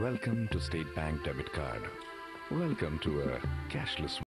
Welcome to State Bank Debit Card. Welcome to a cashless